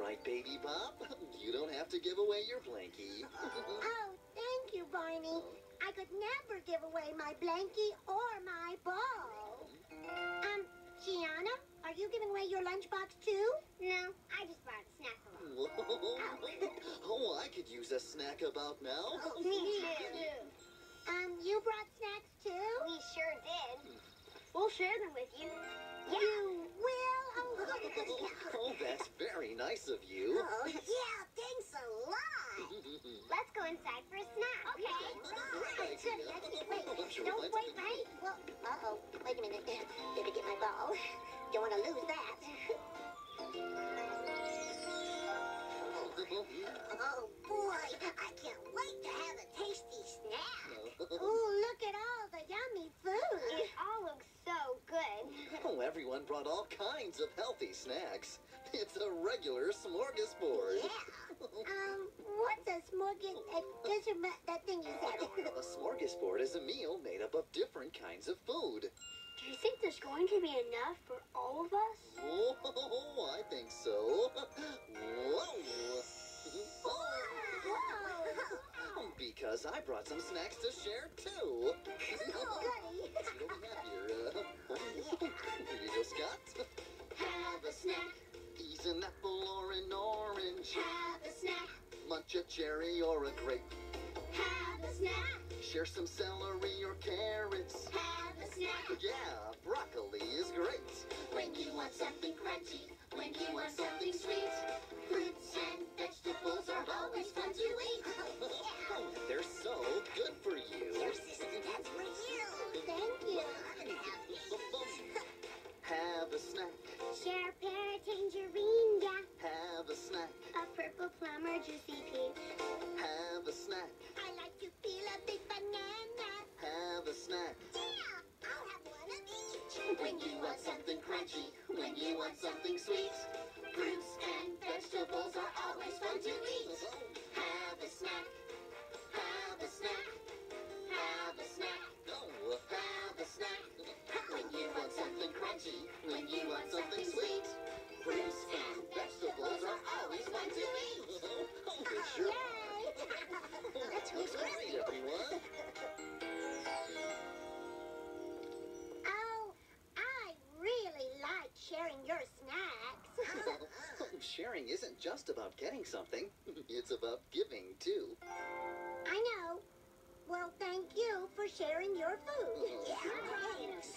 right, Baby Bop. You don't have to give away your blankie. Oh, thank you, Barney. I could never give away my blankie or my ball. Um, Gianna, are you giving away your lunchbox too? No, I just brought a snack along. Whoa. Oh, I could use a snack about now. Me too. Um, you brought snacks too? We sure did. We'll share them with you. You will? Oh, good. Oh, that's very nice of you. Oh, yeah, thanks a lot. Let's go inside for a snack. Okay. Idea. Wait, don't wait, wait. Well, uh-oh. Wait a minute. Better get my ball. Don't want to lose that. All kinds of healthy snacks. It's a regular smorgasbord. Yeah. Um, what's a smorgasbord? Remember that thing you said. A smorgasbord is a meal made up of different kinds of food. Do you think there's going to be enough for all of us? Oh, I think so. Whoa. Whoa. Because I brought some snacks to share too. Goody. See what we have here. Uh, here you go, Scott. Have a snack. Ease an apple or an orange. Have a snack. Munch a cherry or a grape. Have a snack. Share some celery or carrots. Have a snack. Yeah, broccoli is great. When you want something crunchy, when you want something sweet, fruits and vegetables are always fun to eat. Oh, they're so good for you. that's for you. Thank you. Have a snack. Share pear, tangerine, yeah. Have a snack. A purple plum or juicy peach. Have a snack. I like to peel a big banana. Have a snack. Yeah, I'll have one of each. When you want something crunchy, when you want something sweet, Sharing isn't just about getting something. It's about giving too. I know. Well, thank you for sharing your food. Yeah, thanks.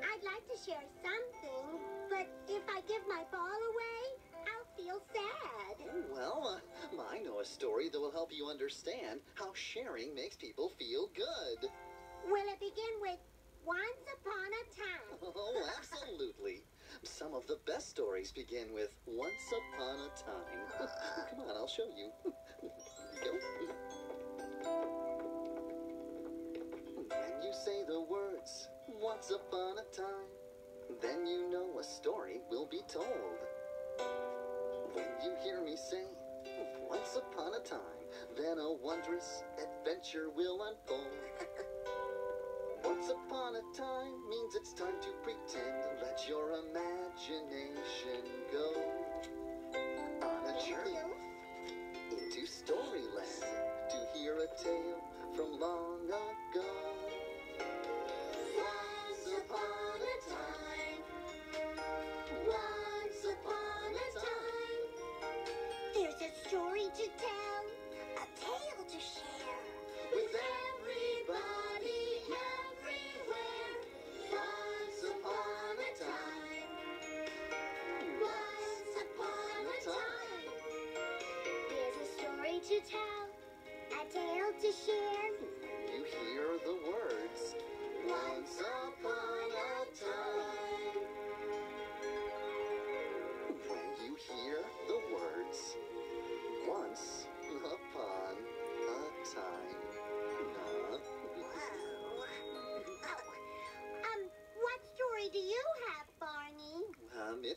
I'd like to share something, but if I give my ball away, I'll feel sad. Oh, well, uh, I know a story that will help you understand how sharing makes people feel good. Will it begin with once upon a time? Oh, absolutely. Some of the best stories begin with once upon a time. Come on, I'll show you. When you say the words once upon a time, then you know a story will be told. When you hear me say once upon a time, then a wondrous adventure will unfold. Once upon a time means it's time to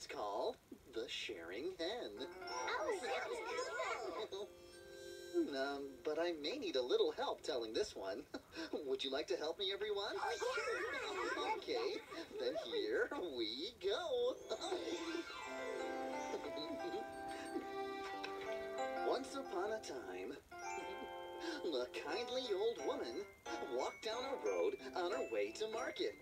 it's called The Sharing Hen. Oh. Um, but I may need a little help telling this one. Would you like to help me, everyone? Oh, Okay, then here we go. Once upon a time, a kindly old woman walked down a road on her way to market.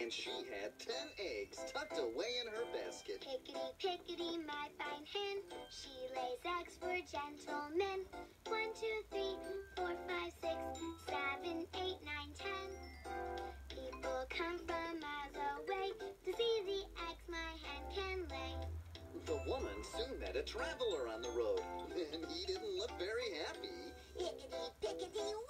And she had ten eggs tucked away in her basket. Pickety, pickety, my fine hen. She lays eggs for gentlemen. One, two, three, four, five, six, seven, eight, nine, ten. People come from miles away to see the eggs my hen can lay. The woman soon met a traveler on the road, and he didn't look very happy. Pickety, pickety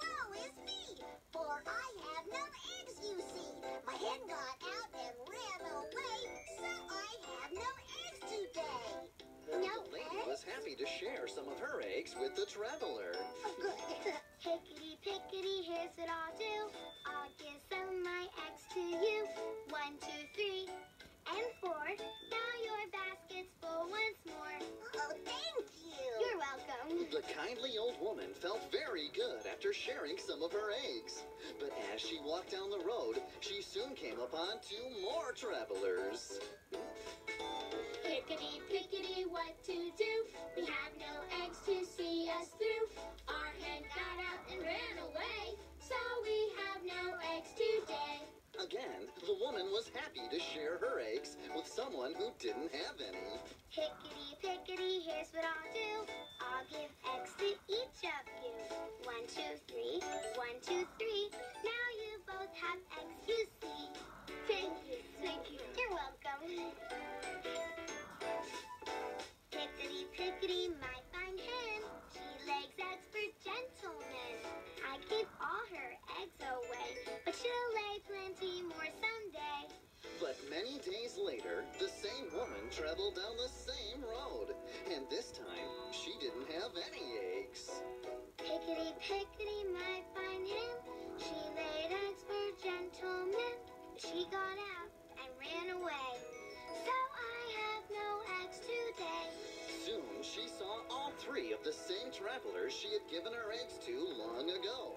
to share some of her eggs with the traveler. Oh, good. Hickety, pickety, here's what I'll do. I'll give some of my eggs to you. One, two, three, and four. Now your basket's full once more. oh, thank you. You're welcome. The kindly old woman felt very good after sharing some of her eggs. But as she walked down the road, she soon came upon two more travelers. Pickety, pickety, what to do? We have no eggs to see us through. Our hen got out and ran away, so we have no eggs today. Again, the woman was happy to share her eggs with someone who didn't have any. Pickety, pickety, here's what I'll do. I'll give eggs to each of you. One, two, three. Same she had given her eggs to long ago.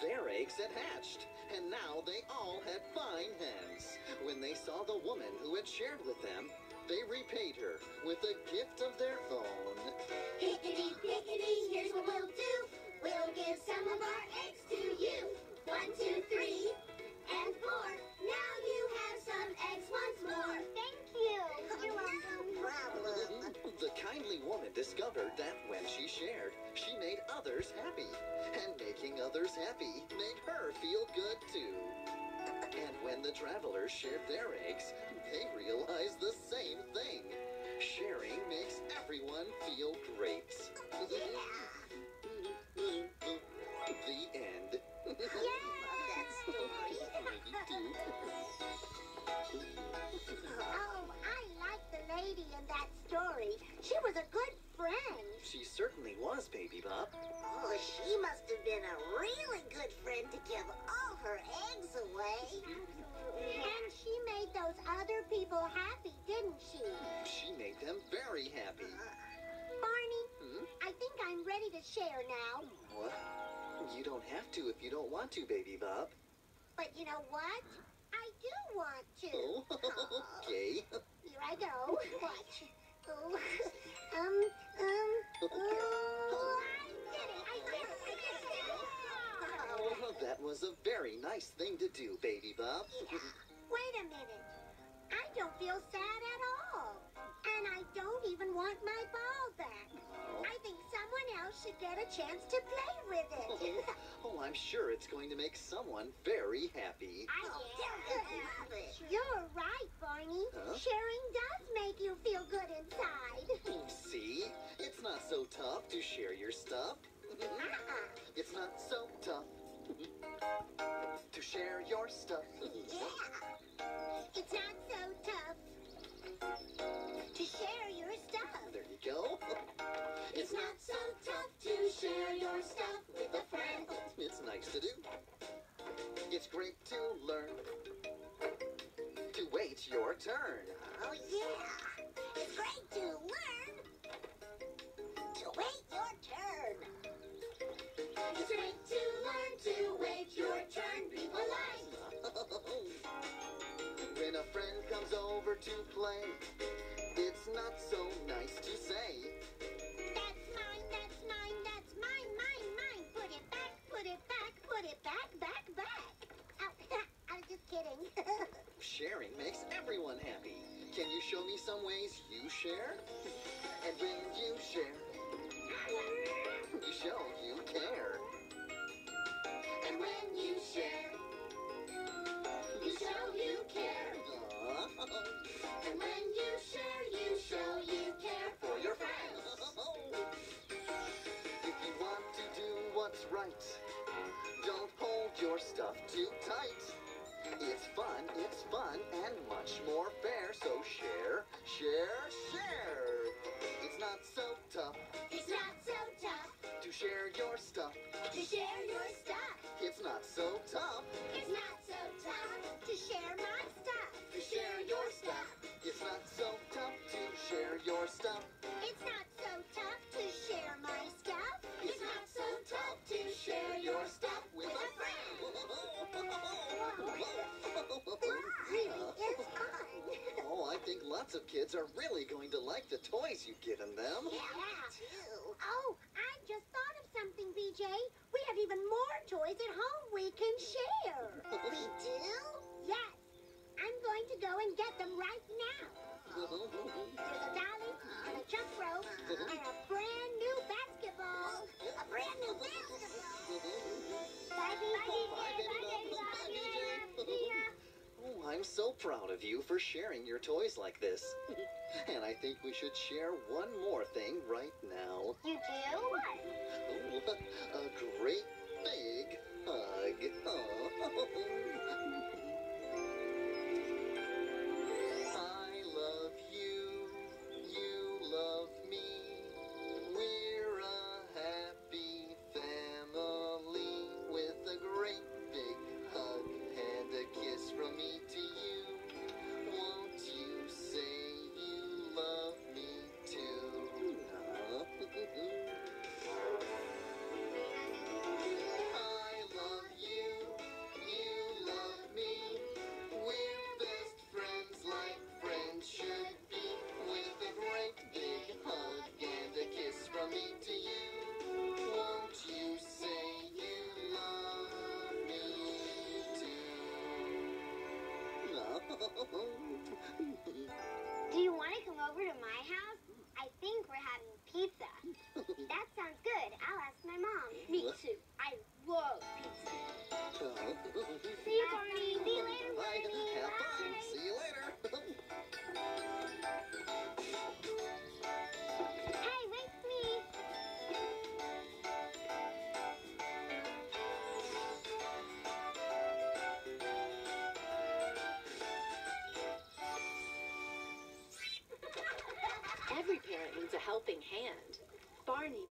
Their eggs had hatched, and now they all had fine hens. When they saw the woman who had shared with them, they repaid her with a gift of their own. Hickety pickety, here's what we'll do. We'll give some of our eggs to you. One, two, three, and four. Now you have some eggs once more. Thank you. You're No problem. The kindly woman discovered that when she shared, she made others happy. And making others happy made her feel good too. And when the travelers shared their eggs, they realized the same thing. Sharing makes everyone feel great. Yeah. the end. Love that story. Oh, I lady in that story. She was a good friend. she certainly was, Baby Bop. Oh, she must have been a really good friend to give all her eggs away. And she made those other people happy, didn't she? She made them very happy. Barney, Hmm? I think I'm ready to share now. What? You don't have to if you don't want to, Baby Bop. But you know what? I do want to. Oh, chance to play with it. Oh, oh, oh, I'm sure it's going to make someone very happy. I oh. love it. You're right, Barney. Huh? Sharing does make you feel good inside. Hmm, see? It's not so tough to share your stuff. Uh-uh. It's not so tough to share your stuff. Yeah. It's not so tough to share your stuff. There you go. It's not so tough to share your stuff with a friend. It's nice to do. It's great to learn. To wait your turn. Oh, yeah. It's great to learn to wait your turn. It's great to learn to wait your turn. Be polite. when a friend comes over to play, share? And when you share, you show you care. Share your stuff. to share your stuff. It's not so tough think lots of kids are really going to like the toys you've given them. Yeah, too. Oh, I just thought of something, BJ. We have even more toys at home we can share. We do? Yes. I'm going to go and get them right now. There's a dolly and a jump rope and a brand new basketball. A brand new basketball. Bye, BJ. Bye, baby Oh, I'm so proud of you for sharing your toys like this. and I think we should share one more thing right now. You do? What? Oh, a great big hug. I oh, Barney